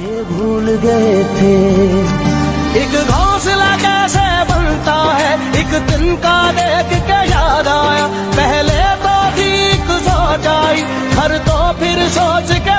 ये भूल गए थे। एक घोंसला कैसे बनता है? एक दिन का देख के याद आया। पहले तो ठीक सोच आई हर तो फिर सोच के